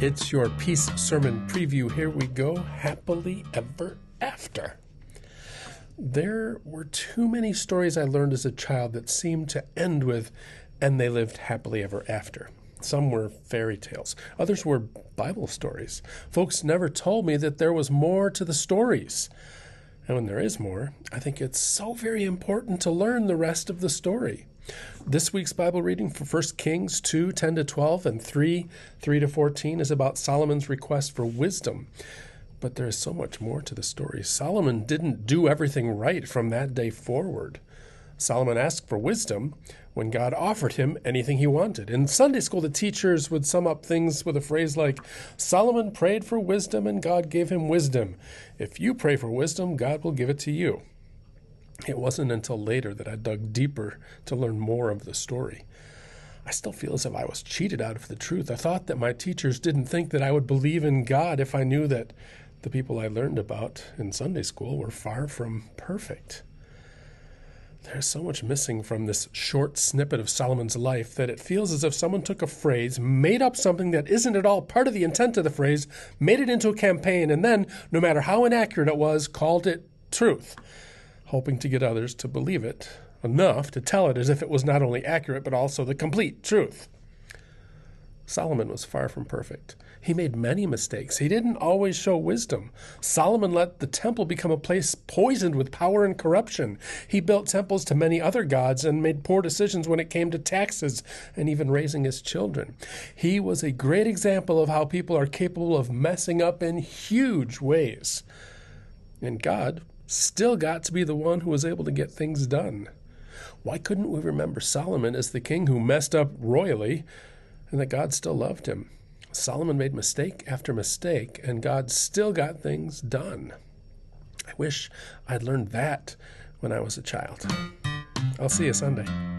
It's your peace sermon preview. Here we go. Happily ever after. There were too many stories I learned as a child that seemed to end with, and they lived happily ever after. Some were fairy tales, others were Bible stories. Folks never told me that there was more to the stories. And when there is more, I think it's so very important to learn the rest of the story. This week's Bible reading for 1 Kings 2 10 to 12 and 3 3 to 14 is about Solomon's request for wisdom. But there is so much more to the story. Solomon didn't do everything right from that day forward. Solomon asked for wisdom when God offered him anything he wanted. In Sunday school, the teachers would sum up things with a phrase like Solomon prayed for wisdom and God gave him wisdom. If you pray for wisdom, God will give it to you. It wasn't until later that I dug deeper to learn more of the story. I still feel as if I was cheated out of the truth. I thought that my teachers didn't think that I would believe in God if I knew that the people I learned about in Sunday school were far from perfect. There's so much missing from this short snippet of Solomon's life that it feels as if someone took a phrase, made up something that isn't at all part of the intent of the phrase, made it into a campaign, and then, no matter how inaccurate it was, called it truth hoping to get others to believe it enough to tell it as if it was not only accurate but also the complete truth. Solomon was far from perfect. He made many mistakes. He didn't always show wisdom. Solomon let the temple become a place poisoned with power and corruption. He built temples to many other gods and made poor decisions when it came to taxes and even raising his children. He was a great example of how people are capable of messing up in huge ways. And God still got to be the one who was able to get things done. Why couldn't we remember Solomon as the king who messed up royally and that God still loved him? Solomon made mistake after mistake, and God still got things done. I wish I'd learned that when I was a child. I'll see you Sunday.